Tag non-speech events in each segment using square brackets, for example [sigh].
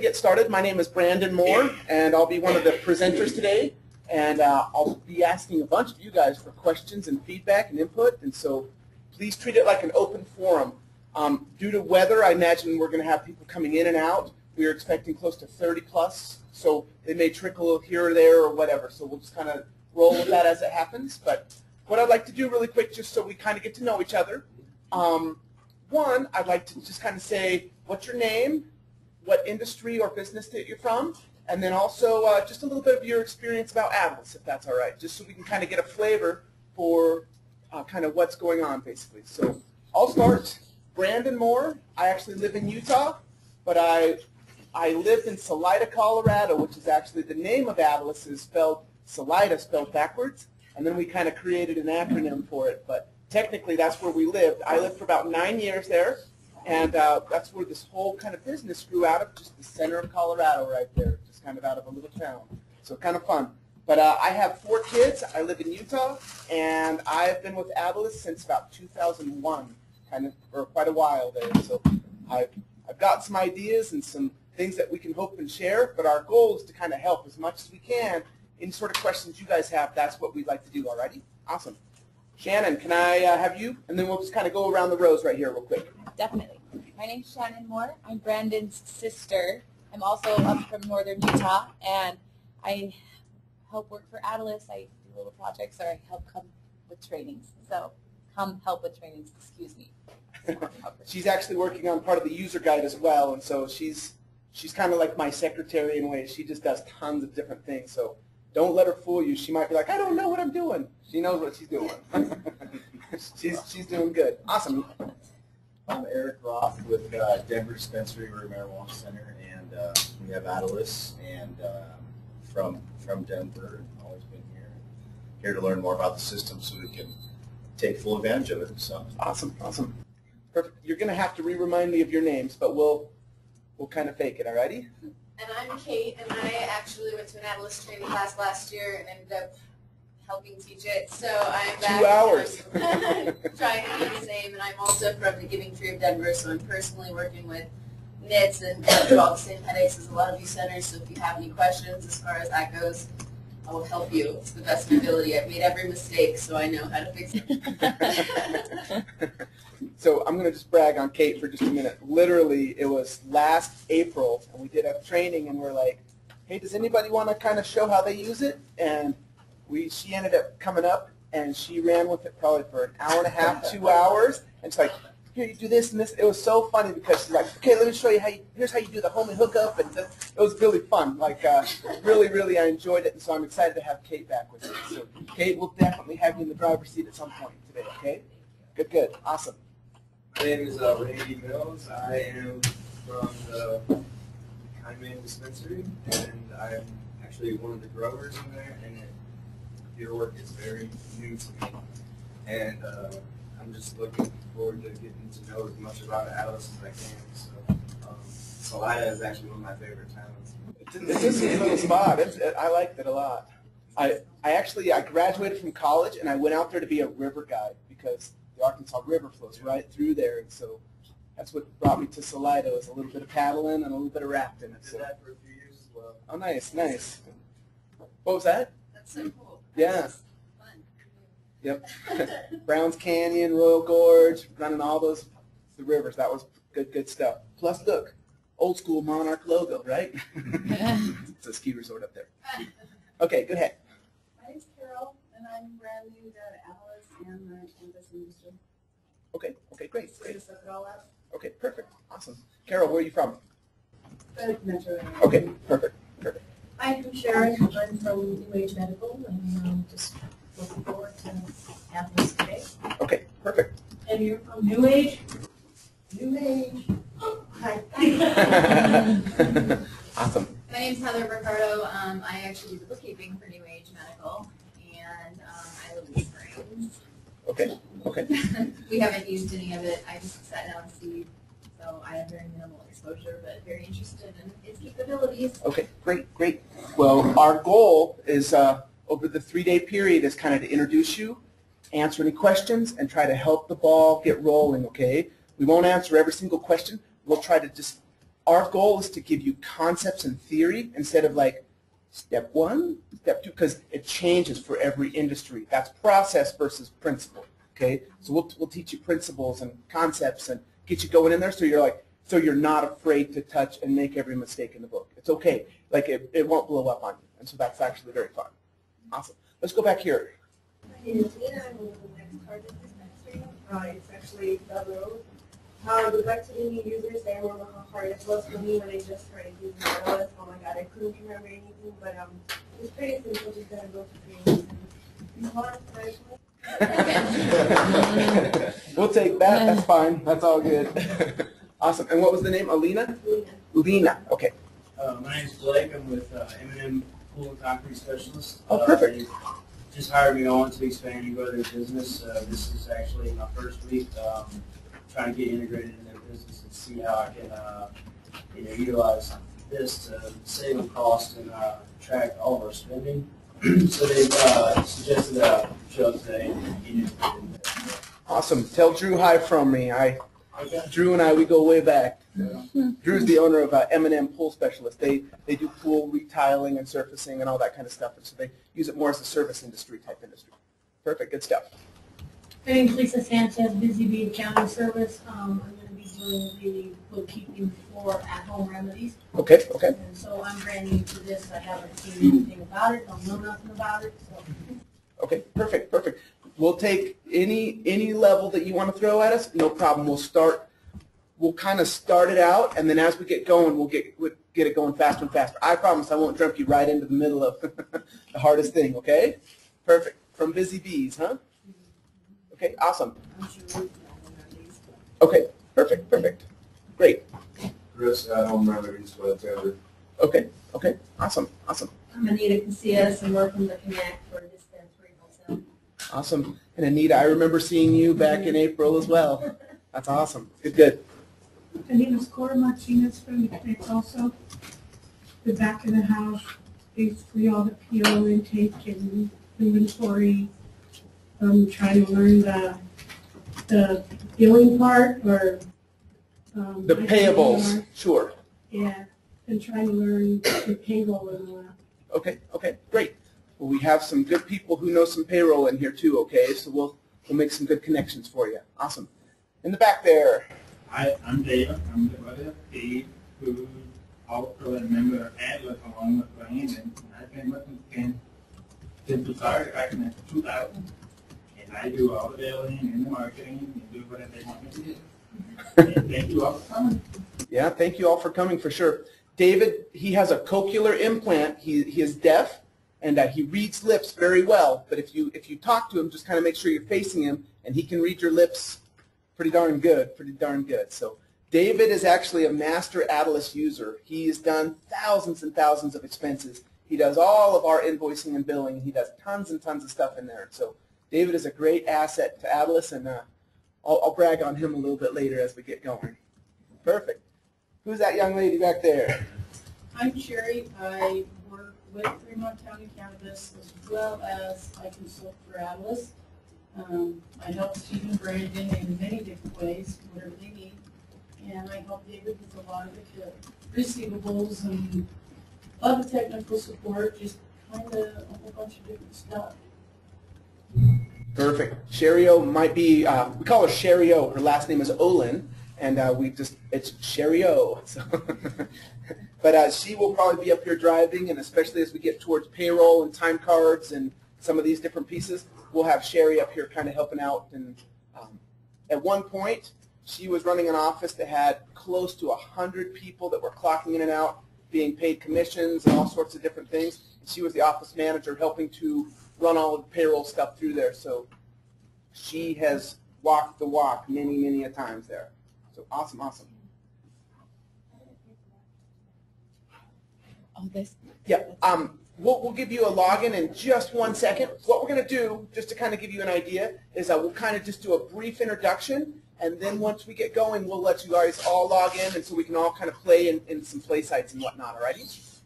get started. My name is Brandon Moore, and I'll be one of the presenters today. And uh, I'll be asking a bunch of you guys for questions and feedback and input. And so please treat it like an open forum. Um, due to weather, I imagine we're going to have people coming in and out. We are expecting close to 30 plus, so they may trickle here or there or whatever. So we'll just kind of roll with that as it happens. But what I'd like to do really quick, just so we kind of get to know each other, um, one, I'd like to just kind of say what's your name, what industry or business that you're from, and then also uh, just a little bit of your experience about Adilas, if that's all right, just so we can kind of get a flavor for uh, kind of what's going on, basically. So I'll start. Brandon Moore. I actually live in Utah, but I I lived in Salida, Colorado, which is actually the name of Adilas is spelled Salida spelled backwards, and then we kind of created an acronym for it. But technically, that's where we lived. I lived for about nine years there, and uh, that's where this whole kind of business grew out of, just the center of Colorado right there, just kind of out of a little town. So kind of fun. But uh, I have four kids. I live in Utah, and I've been with Adilas since about 2001 kind of for quite a while there. So I've, I've got some ideas and some things that we can hope and share, but our goal is to kind of help as much as we can. Any sort of questions you guys have, that's what we'd like to do, alrighty? Awesome. Shannon, can I uh, have you? And then we'll just kind of go around the rows right here real quick. Definitely. My name's Shannon Moore. I'm Brandon's sister. I'm also up from northern Utah, and I help work for Adilas. I do little projects, or I help come with trainings. So come help with trainings, excuse me. [laughs] she's actually working on part of the user guide as well, and so she's she's kind of like my secretary in ways. She just does tons of different things. So don't let her fool you. She might be like, I don't know what I'm doing. She knows what she's doing. [laughs] [laughs] she's she's doing good. Awesome. I'm Eric Roth with uh, Denver Dispensary We're Marijuana Center, and uh, we have Adilas, and uh, from from Denver, always been here, here to learn more about the system so we can take full advantage of it. So awesome, awesome. Perfect. You're gonna have to re-remind me of your names, but we'll we'll kind of fake it. Alrighty? And I'm Kate, and I actually went to an Adilas training class last year and ended up helping teach it. So I'm back. Two hours. [laughs] trying to do the same, and I'm also from the Giving Tree of Denver, so I'm personally working with MITS and through all the same headaches as a lot of you centers. So if you have any questions as far as that goes, I will help you to the best of my ability. I've made every mistake, so I know how to fix it. [laughs] so I'm going to just brag on Kate for just a minute. Literally, it was last April, and we did a training, and we're like, hey, does anybody want to kind of show how they use it? And we, she ended up coming up, and she ran with it probably for an hour and a half, two hours, and she's like, here, you do this and this. It was so funny because she's like, okay, let me show you how you, here's how you do the homie hookup. And it was really fun. Like, uh, really, really, I enjoyed it. And so I'm excited to have Kate back with us. So Kate, we'll definitely have you in the driver's seat at some point today, okay? Good, good. Awesome. My name is uh, Randy Mills. I am from the Kindman Dispensary, and I'm actually one of the growers in there, and your work is very new to me. And uh, I'm just looking forward to getting to know as much about Adilas as I can. So, um, Salida is actually one of my favorite towns. It's just a little spot. It's, it, I liked it a lot. I, I actually I graduated from college and I went out there to be a river guide because the Arkansas River flows right through there, and so that's what brought me to Salida was a little bit of paddling and a little bit of rafting. I did that for a few years as well. oh, nice, nice. What was that? That's so cool. Yeah. Yep. [laughs] [laughs] Browns Canyon, Royal Gorge, running all those the rivers. That was good, good stuff. Plus, look, old school Monarch logo, right? [laughs] it's a ski resort up there. Okay, go ahead. My name's Carol, and I'm brand new to Adilas and the cannabis industry. Okay, okay, great, Just to great. suck it all up. Okay, perfect, awesome. Carol, where are you from? Metro. Okay, perfect, perfect. Hi, I'm Sharon. I'm from New Age Medical, and I'm just looking forward to having this today. Okay, perfect. And you're from New Age? New Age. [gasps] Hi. [laughs] awesome. My name's Heather Ricardo. Um, I actually do the bookkeeping for New Age Medical, and um, I live in Springs. Okay, okay. [laughs] we haven't used any of it. I just sat down with Steve, so I have very minimal exposure, but very interested in its capabilities. Okay, great, great. Well, our goal is uh, over the three-day period is kind of to introduce you, answer any questions, and try to help the ball get rolling, okay? We won't answer every single question. We'll try to just our goal is to give you concepts and theory instead of like step one, step two, because it changes for every industry. That's process versus principle. Okay, so we'll, we'll teach you principles and concepts and get you going in there so you're like so you're not afraid to touch and make every mistake in the book. It's okay. Like it, it won't blow up on you. And so that's actually very fun. Awesome. Let's go back here. The. Uh, it's actually the road. I would like to the new users. I remember how hard it was for me when I just started using Adilas. Oh my god, I couldn't remember anything, but um, it's pretty simple. Just gotta go to trainings. You want to [laughs] we'll take that. That's fine. That's all good. [laughs] awesome. And what was the name? Alina? Lena. Okay. Uh, my name's Blake. I'm with uh, M&M Pool and Concrete Specialist. Oh, Uh, perfect. they just hired me on to expand and grow their business. Uh, this is actually my first week um, trying to get integrated in their business and see how I can uh, you know, utilize this to save on cost and uh, track all of our spending. So they've uh, suggested that I show today and get integrated in there. Awesome. Tell Drew hi from me. I Okay. Drew and I we go way back. Drew's the owner of uh, M&M Pool Specialist. They they do pool retiling and surfacing and all that kind of stuff. And so they use it more as a service industry type industry. Perfect. Good stuff. My name's Lisa Sanchez, Busy Bee Accounting Service. Um, I'm gonna be bookkeeping for at-home remedies. Okay. Okay. And so I'm brand new to this. I haven't seen anything about it, don't know nothing about it, so. Okay, perfect, perfect. We'll take any any level that you want to throw at us. No problem. We'll start. We'll kind of start it out, and then as we get going, we'll get we'll get it going faster and faster. I promise I won't jump you right into the middle of [laughs] the hardest thing. Okay? Perfect. From busy bees, huh? Mm-hmm. Okay, awesome. I'm sure we'll have one of these. Okay, perfect, perfect. Great. Chris at Home Remedies, but uh, Okay, okay, awesome, awesome, I'm Anita Casillas and work from the Connect for dispensary wholesale. awesome. And Anita, I remember seeing you back in April as well. That's awesome. Good, good. My name is Cora Martinez from the Connect also. The back of the house, basically all the PO intake and inventory. I'm trying to learn the, the billing part or. um, The I think payables, sure. Yeah, and trying to learn the payroll and all that. Okay, okay, great. Well, we have some good people who know some payroll in here too, okay? So we'll, we'll make some good connections for you. Awesome. In the back there, Hi, I'm David. I'm the brother of Steve, who also a member of Adilas along with Brandon. I've been working in, since we started back in 2000. And I do all the billing and the marketing and do whatever they want me to do. And [laughs] thank you all for coming. yeah, thank you all for coming for sure. David, he has a cochlear implant. He, he is deaf and uh, he reads lips very well. But if you, if you talk to him, just kind of make sure you're facing him and he can read your lips pretty darn good, pretty darn good. So David is actually a master Adilas user. He has done thousands and thousands of expenses. He does all of our invoicing and billing. He does tons and tons of stuff in there. So David is a great asset to Adilas, and uh, I'll, I'll brag on him a little bit later as we get going. Perfect. Who's that young lady back there? I'm Sherry. I work with Fremont County Cannabis as well as I consult for Adilas. Um, I help Steve and Brandon in many different ways, whatever they need. And I help David with a lot of the receivables and a lot of technical support, just kind of a whole bunch of different stuff. Perfect. Sherry-O might be, uh, we call her Sherry-O. Her last name is Olin, and uh, we just, it's Sherry-O. [laughs] So but uh, she will probably be up here driving, and especially as we get towards payroll and time cards and some of these different pieces, we'll have Sherry up here kind of helping out. And um, at one point, she was running an office that had close to 100 people that were clocking in and out, being paid commissions and all sorts of different things. She was the office manager helping to run all of the payroll stuff through there. So she has walked the walk many, many a times there. So awesome, awesome. Oh, this. Yeah, um, we'll, we'll give you a login in just one second. What we're going to do, just to kind of give you an idea, is uh, we'll kind of just do a brief introduction, and then once we get going, we'll let you guys all log in, and so we can all kind of play in, in some play sites and whatnot, alrighty?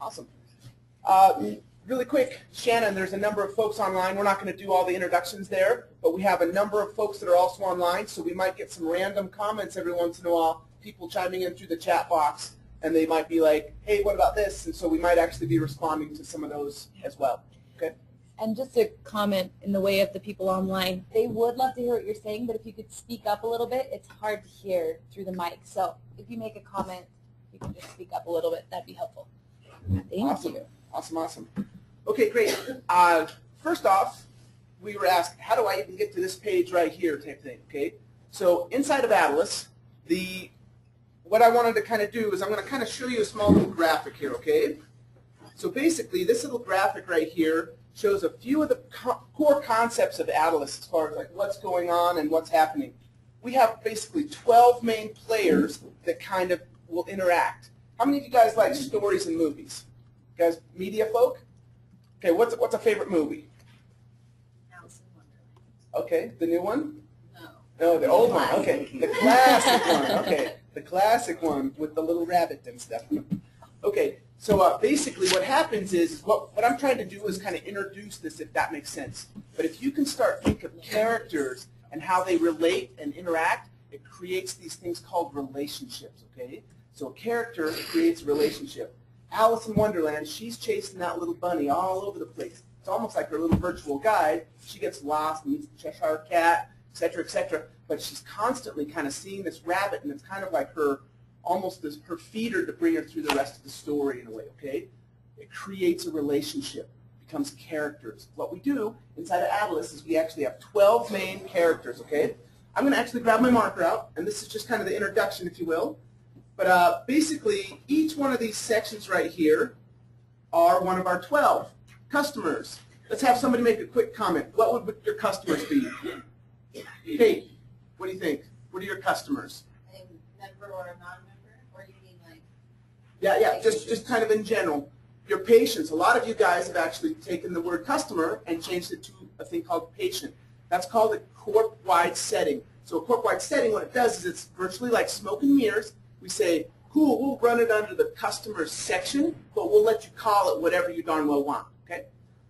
Awesome. Uh, really quick, Shannon, there's a number of folks online. We're not going to do all the introductions there, but we have a number of folks that are also online, so we might get some random comments every once in a while, people chiming in through the chat box, and they might be like, hey, what about this? And so we might actually be responding to some of those as well. And just a comment in the way of the people online, they would love to hear what you're saying, but if you could speak up a little bit, it's hard to hear through the mic. So if you make a comment, you can just speak up a little bit. That'd be helpful. Thank Awesome. you. Awesome, awesome. Okay, great. Uh, first off, we were asked, how do I even get to this page right here type thing, okay? So inside of Adilas, the what I wanted to kind of do is I'm going to kind of show you a small little graphic here, okay? So basically, this little graphic right here shows a few of the co- core concepts of Adilas as far as like what's going on and what's happening. We have basically 12 main players that kind of will interact. How many of you guys like stories and movies? You guys, media folk? Okay, what's what's a favorite movie? Alice in Wonderland. Okay, the new one? No. No, the old one. Okay, the classic one. Okay, the classic one with the little rabbit and stuff. Okay, so uh, basically what happens is what what I'm trying to do is kind of introduce this, if that makes sense. But if you can start think of characters and how they relate and interact, it creates these things called relationships. Okay, so a character creates a relationship. Alice in Wonderland, she's chasing that little bunny all over the place. It's almost like her little virtual guide. She gets lost, meets the Cheshire Cat, etc., etc. But she's constantly kind of seeing this rabbit, and it's kind of like her, almost this her feeder to bring her through the rest of the story in a way. Okay, it creates a relationship, becomes characters. What we do inside of Adilas is we actually have 12 main characters. Okay, I'm going to actually grab my marker out, and this is just kind of the introduction, if you will. But uh, basically, each one of these sections right here are one of our 12 customers. Let's have somebody make a quick comment. What would your customers be? Kate, what do you think? What are your customers? Think member or a non-member, or you mean like, Yeah, yeah, just, just kind of in general. Your patients. A lot of you guys have actually taken the word customer and changed it to a thing called patient. That's called a corp-wide setting. So a corp-wide setting, what it does is it's virtually like smoke and mirrors. We say, cool, we'll run it under the customer section, but we'll let you call it whatever you darn well want, okay?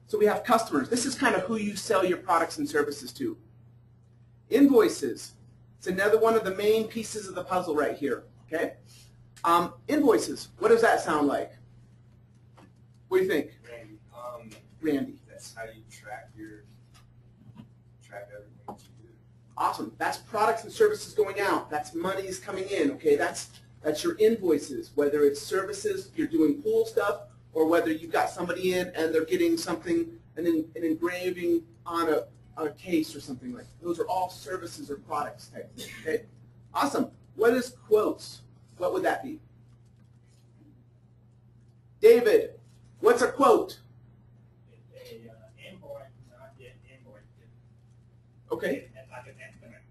So we have customers. This is kind of who you sell your products and services to. Invoices. It's another one of the main pieces of the puzzle right here, okay? Um, invoices. What does that sound like? What do you think, Randy, um, Randy? that's how you track your, track everything that you do. Awesome. That's products and services going out. That's monies coming in. Okay, that's that's your invoices. Whether it's services, you're doing pool stuff, or whether you've got somebody in and they're getting something, an, an engraving on a on a case or something like. That. Those are all services or products type. Okay. Awesome. What is quotes? What would that be? David, what's a quote? Uh, invoice, not yet invoice. Okay. Like an estimate.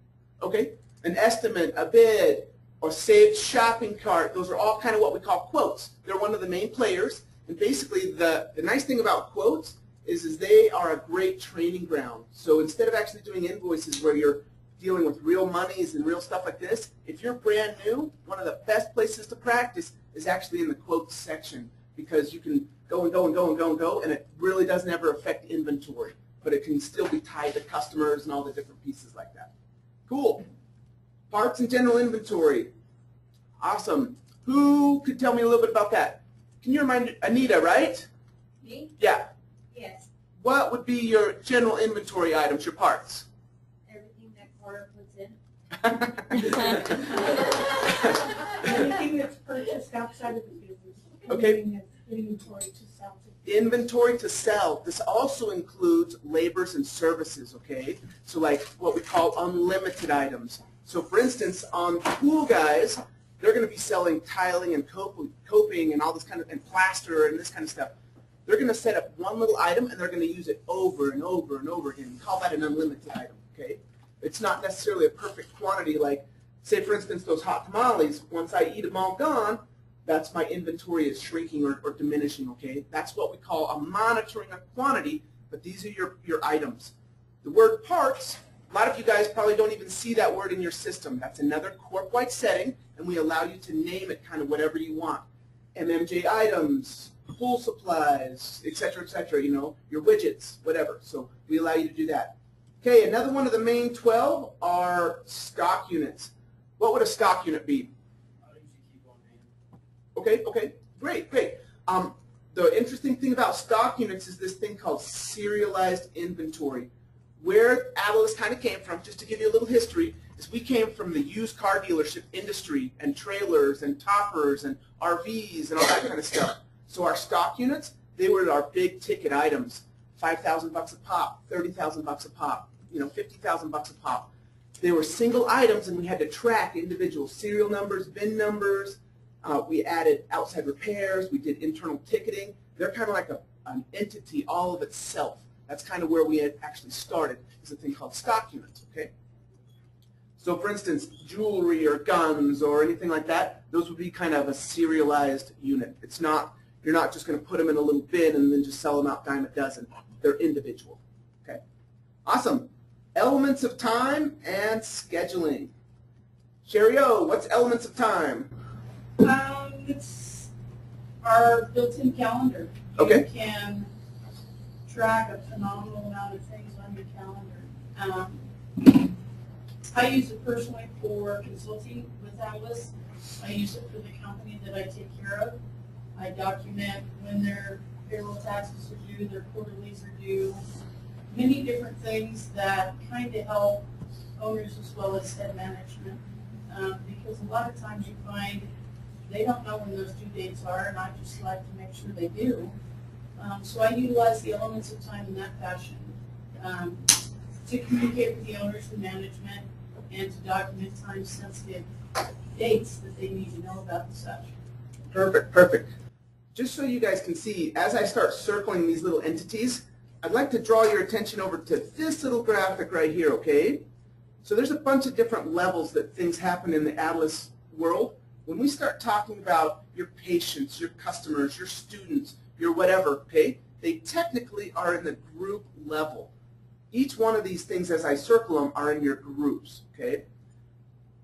Okay, an estimate, a bid, or saved shopping cart. Those are all kind of what we call quotes. They're one of the main players. And basically, the, the nice thing about quotes is, is they are a great training ground. So instead of actually doing invoices where you're dealing with real monies and real stuff like this, if you're brand new, one of the best places to practice is actually in the quotes section because you can go and go and go and go and go, and it really doesn't ever affect inventory, but it can still be tied to customers and all the different pieces like that. Cool. Parts and general inventory. Awesome. Who could tell me a little bit about that? Can you remind Anita, right? Me? Yeah. Yes. What would be your general inventory items, your parts? Everything that Cora puts in. [laughs] [laughs] Anything that's purchased outside of the business. Okay. Anything that's inventory to sell to. Inventory to sell. This also includes labors and services, okay? So like what we call unlimited items. So for instance, on pool guys, they're going to be selling tiling and coping and all this kind of, and plaster and this kind of stuff. They're going to set up one little item and they're going to use it over and over and over again. Call that an unlimited item, okay? It's not necessarily a perfect quantity like, say for instance, those hot tamales, once I eat them all gone, that's my inventory is shrinking or, or diminishing, okay? That's what we call a monitoring of quantity, but these are your, your items. The word parts, a lot of you guys probably don't even see that word in your system. That's another corp-wide setting, and we allow you to name it kind of whatever you want. MMJ items, pool supplies, et cetera, et cetera, you know, your widgets, whatever. So we allow you to do that. Okay, another one of the main 12 are stock units. What would a stock unit be? I usually keep on hand. Okay, okay, great, great. Um, the interesting thing about stock units is this thing called serialized inventory. Where Adilas kind of came from, just to give you a little history, is we came from the used car dealership industry and trailers and toppers and RVs and all that kind of stuff. So our stock units, they were our big ticket items. 5,000 bucks a pop, 30,000 bucks a pop, you know, 50,000 bucks a pop. They were single items and we had to track individual serial numbers, VIN numbers. Uh, we added outside repairs. We did internal ticketing. They're kind of like a, an entity all of itself. That's kind of where we had actually started, is a thing called stock units, okay? So for instance, jewelry or guns or anything like that, those would be kind of a serialized unit. It's not, you're not just going to put them in a little bin and then just sell them out dime a dozen. They're individual, okay? Awesome. Elements of time and scheduling. Sherry O, what's elements of time? Um, it's our built-in calendar. Okay. You can track a phenomenal amount of things on your calendar. Um, I use it personally for consulting with Adilas. I use it for the company that I take care of. I document when their payroll taxes are due, their quarterlies are due, many different things that kind of help owners as well as head management. Um, because a lot of times you find they don't know when those due dates are, and I just like to make sure they do. Um, so I utilize the elements of time in that fashion um, to communicate with the owners and management and to document time-sensitive dates that they need to know about and such. Perfect, perfect. Just so you guys can see, as I start circling these little entities, I'd like to draw your attention over to this little graphic right here, okay? So there's a bunch of different levels that things happen in the Adilas world. When we start talking about your patients, your customers, your students, your whatever, okay, they technically are in the group level. Each one of these things, as I circle them, are in your groups, okay?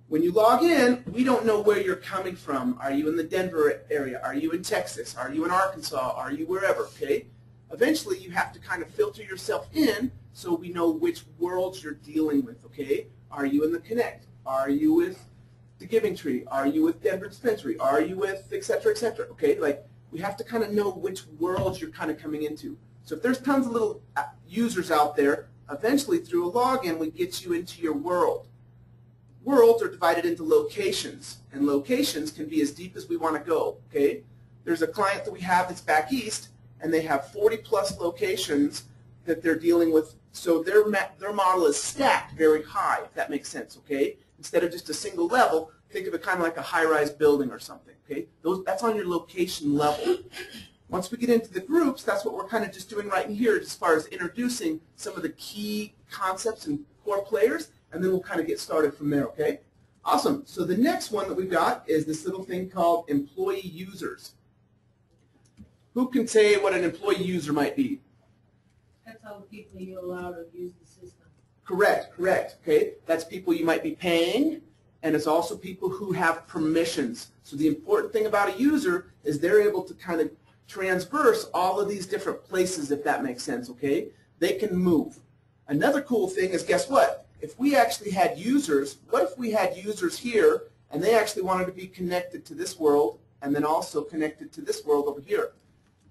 When you log in, we don't know where you're coming from. Are you in the Denver area? Are you in Texas? Are you in Arkansas? Are you wherever, okay? Eventually, you have to kind of filter yourself in so we know which worlds you're dealing with, okay? Are you in the Connect? Are you with the Giving Tree? Are you with Denver Dispensary? Are you with et cetera, et cetera, okay? Like, we have to kind of know which worlds you're kind of coming into. So if there's tons of little uh, users out there, eventually through a login, we get you into your world. Worlds are divided into locations, and locations can be as deep as we want to go, okay? There's a client that we have that's back east, and they have 40 plus locations that they're dealing with. So their, their model is stacked very high, if that makes sense, okay? Instead of just a single level, think of it kind of like a high-rise building or something, okay? Those, that's on your location level. Once we get into the groups, that's what we're kind of just doing right in here as far as introducing some of the key concepts and core players, and then we'll kind of get started from there, okay? Awesome. So the next one that we've got is this little thing called employee users. Who can say what an employee user might be? The people you allow to use the system. Correct, correct. Okay, that's people you might be paying, and it's also people who have permissions. So the important thing about a user is they're able to kind of transverse all of these different places, if that makes sense, okay? They can move. Another cool thing is, guess what? If we actually had users, what if we had users here, and they actually wanted to be connected to this world, and then also connected to this world over here?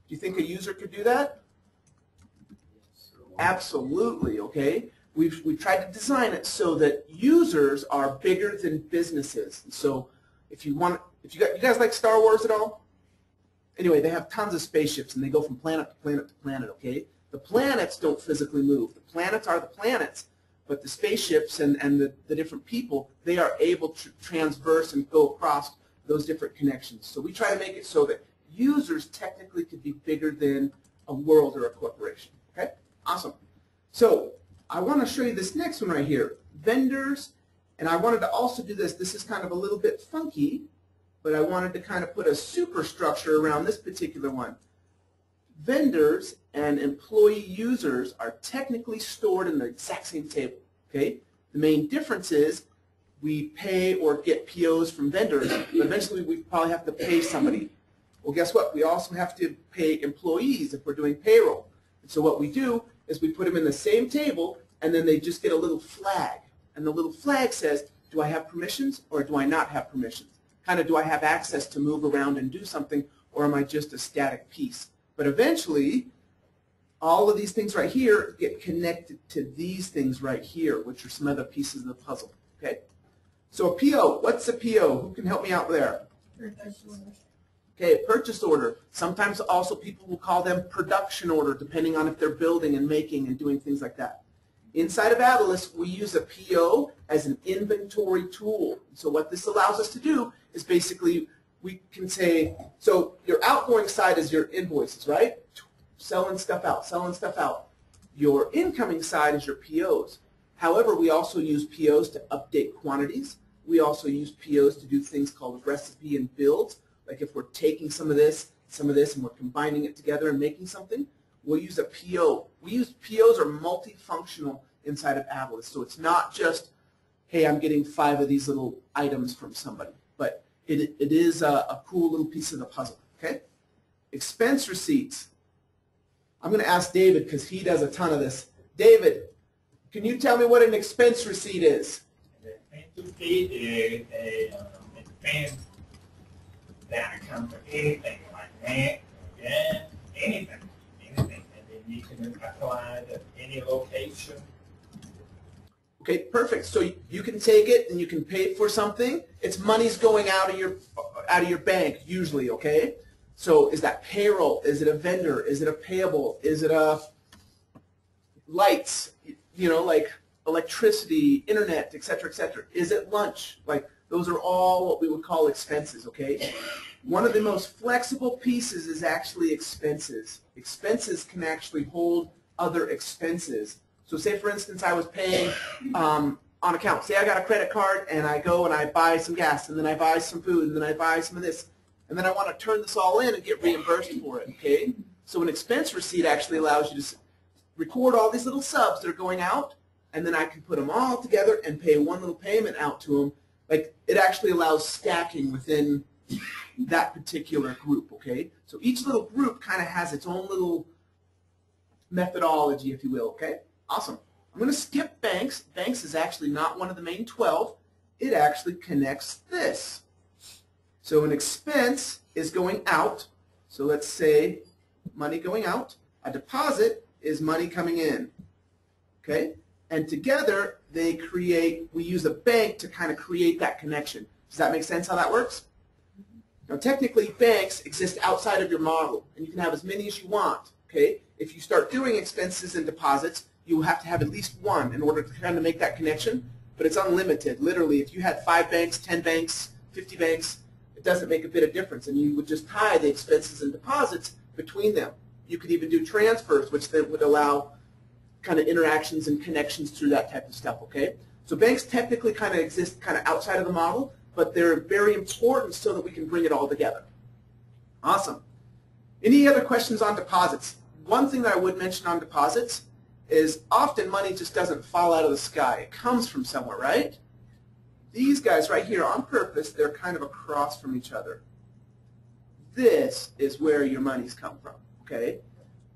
Do you think a user could do that? Absolutely, okay? We've, we tried to design it so that users are bigger than businesses. So if you want, if you, got, you guys like Star Wars at all? Anyway, they have tons of spaceships and they go from planet to planet to planet, okay? The planets don't physically move. The planets are the planets, but the spaceships and, and the, the different people, they are able to transverse and go across those different connections. So we try to make it so that users technically could be bigger than a world or a corporation, okay? Awesome. So I want to show you this next one right here, vendors, and I wanted to also do this. This is kind of a little bit funky, but I wanted to kind of put a superstructure around this particular one. Vendors and employee users are technically stored in the exact same table, okay? The main difference is we pay or get POs from vendors, but eventually we probably have to pay somebody Well, guess what? We also have to pay employees if we're doing payroll. And so what we do is we put them in the same table, and then they just get a little flag. And the little flag says, do I have permissions or do I not have permissions? Kind of do I have access to move around and do something, or am I just a static piece? But eventually, all of these things right here get connected to these things right here, which are some other pieces of the puzzle. Okay? So a PO, what's a PO? Who can help me out there? Okay, purchase order. Sometimes also people will call them production order, depending on if they're building and making and doing things like that. Inside of Adilas, we use a PO as an inventory tool. So what this allows us to do is basically we can say, so your outgoing side is your invoices, right? Selling stuff out, selling stuff out. Your incoming side is your POs. However, we also use POs to update quantities. We also use POs to do things called recipe and builds. Like if we're taking some of this, some of this, and we're combining it together and making something, we'll use a PO. We use POs are multifunctional inside of Adilas. So it's not just, hey, I'm getting five of these little items from somebody, but it, it is a, a cool little piece of the puzzle, okay? Expense receipts. I'm going to ask David because he does a ton of this. David, can you tell me what an expense receipt is? expense um, that comes for anything like gas, anything, anything, and then you can apply to any location. Okay, perfect. So you- can take it and you can pay for something. It's money's going out of your out of your bank usually, okay? So is that payroll? Is it a vendor? Is it a payable? Is it a lights? You know, like electricity, internet, et cetera, et cetera. Is it lunch? Like those are all what we would call expenses, okay? One of the most flexible pieces is actually expenses. Expenses can actually hold other expenses. So say for instance I was paying um, on account. Say I got a credit card and I go and I buy some gas and then I buy some food and then I buy some of this and then I want to turn this all in and get reimbursed for it. Okay. So an expense receipt actually allows you to record all these little subs that are going out and then I can put them all together and pay one little payment out to them. Like it actually allows stacking within that particular group. Okay. So each little group kind of has its own little methodology, if you will. Okay. Awesome. I'm going to skip banks. Banks is actually not one of the main 12. It actually connects this. So an expense is going out. So let's say money going out. A deposit is money coming in. Okay? And together they create, we use a bank to kind of create that connection. Does that make sense how that works? Now technically banks exist outside of your model and you can have as many as you want. Okay? If you start doing expenses and deposits, you have to have at least one in order to kind of make that connection, but it's unlimited. Literally, if you had five banks, 10 banks, 50 banks, it doesn't make a bit of difference, and you would just tie the expenses and deposits between them. You could even do transfers, which then would allow kind of interactions and connections through that type of stuff, okay? So banks technically kind of exist kind of outside of the model, but they're very important so that we can bring it all together. Awesome. Any other questions on deposits? One thing that I would mention on deposits is often money just doesn't fall out of the sky. It comes from somewhere, right? These guys right here, on purpose, they're kind of across from each other. This is where your money's come from, okay?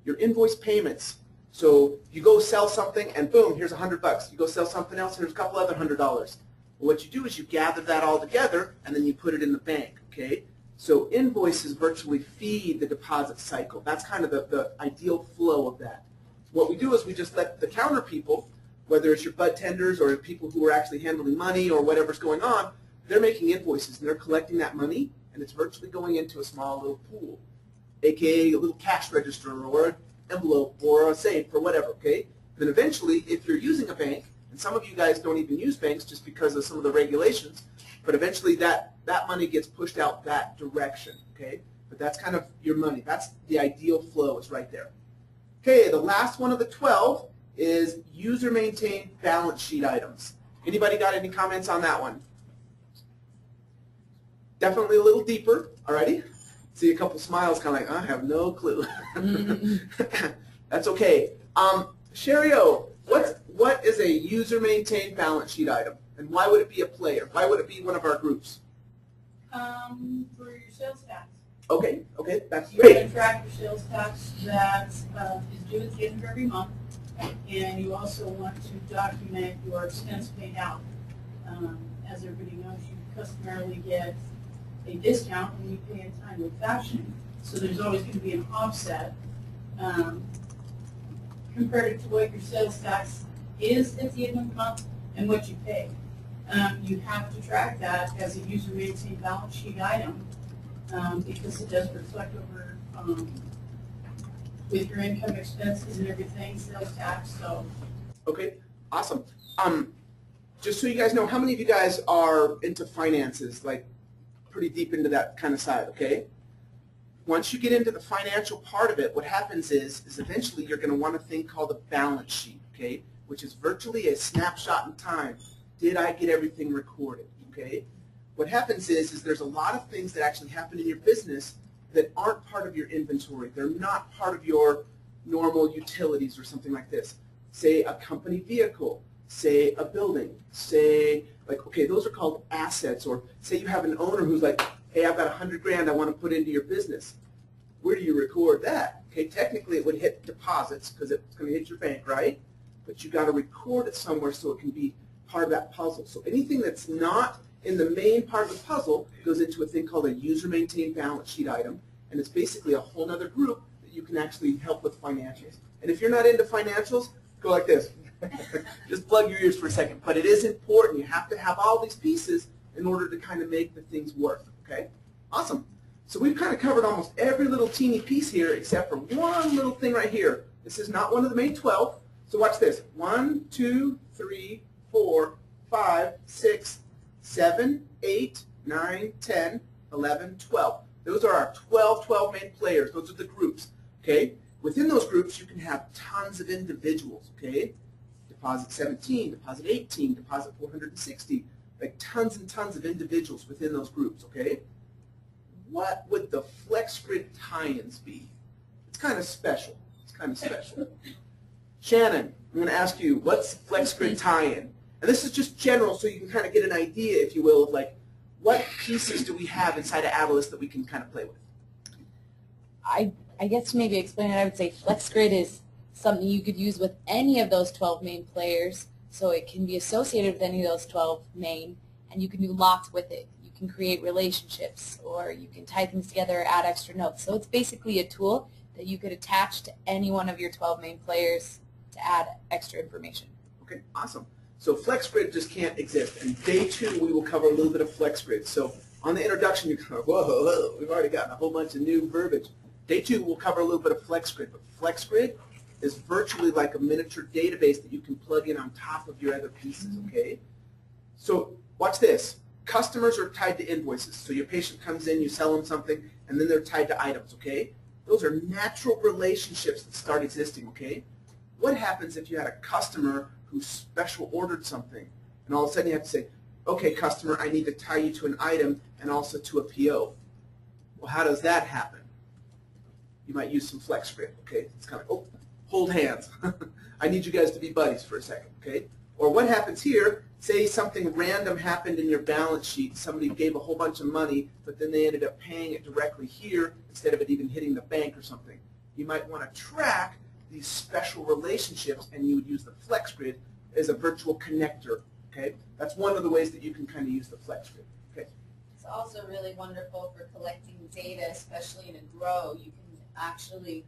Your invoice payments. So you go sell something and boom, here's a hundred bucks. You go sell something else, here's a couple other hundred dollars. What you do is you gather that all together and then you put it in the bank, okay? So invoices virtually feed the deposit cycle. That's kind of the, the ideal flow of that. What we do is we just let the counter people, whether it's your bud tenders or people who are actually handling money or whatever's going on, they're making invoices and they're collecting that money and it's virtually going into a small little pool, aka a little cash register or an envelope or a safe or whatever, okay? Then eventually, if you're using a bank, and some of you guys don't even use banks just because of some of the regulations, but eventually that, that money gets pushed out that direction, okay? But that's kind of your money. That's the ideal flow is right there. Okay, the last one of the 12 is user maintained balance sheet items. Anybody got any comments on that one? Definitely a little deeper, alrighty? See a couple smiles kind of like, I have no clue. [laughs] That's okay. Um, Sherio, what's, what is a user maintained balance sheet item? And why would it be a player? Why would it be one of our groups? Um, for your sales tax. Okay, okay, that's You great. have a track your sales tax that uh, is due at the end of every month, and you also want to document your expense paid out. Um, As everybody knows, you customarily get a discount when you pay in time with fashion, so there's always going to be an offset um, compared to what your sales tax is at the end of the month and what you pay. Um, You have to track that as a user maintained balance sheet item um, because it does reflect over, um, with your income expenses and everything, sales tax, so. Okay, awesome. Um, just so you guys know, how many of you guys are into finances, like pretty deep into that kind of side, okay? Once you get into the financial part of it, what happens is, is eventually you're going to want a thing called a balance sheet, okay? Which is virtually a snapshot in time. Did I get everything recorded, okay? What happens is, is there's a lot of things that actually happen in your business that aren't part of your inventory. They're not part of your normal utilities or something like this. Say a company vehicle, say a building, say like okay, those are called assets. Or say you have an owner who's like, hey, I've got a hundred grand I want to put into your business. Where do you record that? Okay, technically it would hit deposits because it's going to hit your bank, right? But you got to record it somewhere so it can be part of that puzzle. So anything that's not in the main part of the puzzle goes into a thing called a user maintained balance sheet item, and it's basically a whole other group that you can actually help with financials. And if you're not into financials, go like this. [laughs] Just plug your ears for a second. But it is important. You have to have all these pieces in order to kind of make the things work. Okay? Awesome. So we've kind of covered almost every little teeny piece here except for one little thing right here. This is not one of the main 12. So watch this. One, two, three, four, five, six, seven, eight, nine, 10, 11, 12. Those are our 12, 12 main players. Those are the groups. Okay? Within those groups, you can have tons of individuals. Okay? Deposit 17, deposit 18, deposit 460. Like tons and tons of individuals within those groups. Okay? What would the FlexGrid tie-ins be? It's kind of special. It's kind of special. [laughs] Shannon, I'm going to ask you, what's FlexGrid tie-in? And this is just general so you can kind of get an idea, if you will, of like what pieces do we have inside of Adilas that we can kind of play with? I, I guess to maybe explain it, I would say FlexGrid is something you could use with any of those 12 main players. So it can be associated with any of those 12 main, and you can do lots with it. You can create relationships, or you can tie things together or add extra notes. So it's basically a tool that you could attach to any one of your 12 main players to add extra information. Okay, awesome. So FlexGrid just can't exist. And day two, we will cover a little bit of FlexGrid. So on the introduction, you go, whoa, whoa, whoa, we've already gotten a whole bunch of new verbiage. Day two, we'll cover a little bit of FlexGrid. But FlexGrid is virtually like a miniature database that you can plug in on top of your other pieces, mm-hmm. okay? So watch this. Customers are tied to invoices. So your patient comes in, you sell them something, and then they're tied to items, okay? Those are natural relationships that start existing, okay? What happens if you had a customer who special ordered something, and all of a sudden you have to say, okay, customer, I need to tie you to an item and also to a PO. Well, how does that happen? You might use some FlexGrid, okay? It's kind of, oh, hold hands. [laughs] I need you guys to be buddies for a second, okay? Or what happens here, say something random happened in your balance sheet. Somebody gave a whole bunch of money, but then they ended up paying it directly here instead of it even hitting the bank or something. You might want to track these special relationships, and you would use the flex grid as a virtual connector, okay? That's one of the ways that you can kind of use the flex grid, okay? It's also really wonderful for collecting data, especially in a grow. You can actually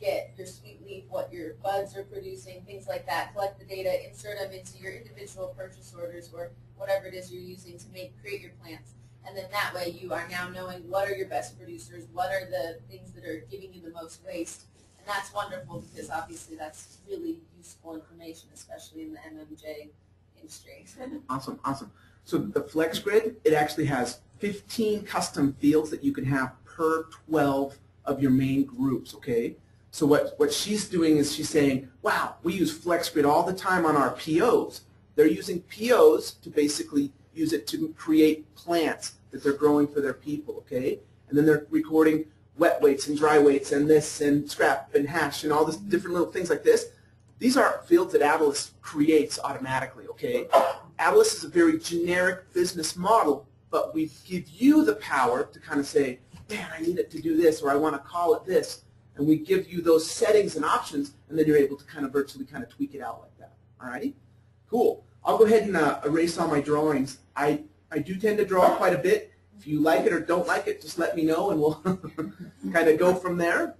get your sweet leaf, what your buds are producing, things like that. Collect the data, insert them into your individual purchase orders or whatever it is you're using to make create your plants. And then that way you are now knowing what are your best producers, what are the things that are giving you the most waste. And that's wonderful because obviously that's really useful information, especially in the MMJ industry. [laughs] Awesome, awesome. So the FlexGrid, it actually has 15 custom fields that you can have per 12 of your main groups, okay? So what, what she's doing is she's saying, wow, we use FlexGrid all the time on our POs. They're using POs to basically use it to create plants that they're growing for their people, okay? And then they're recording wet weights and dry weights and this and scrap and hash and all this different little things like this. These are fields that Adilas creates automatically, okay? Adilas is a very generic business model, but we give you the power to kind of say, man, I need it to do this, or I want to call it this. And we give you those settings and options, and then you're able to kind of virtually kind of tweak it out like that. Alrighty? Cool. I'll go ahead and uh, erase all my drawings. I, I do tend to draw quite a bit. If you like it or don't like it, just let me know, and we'll [laughs] kind of go from there.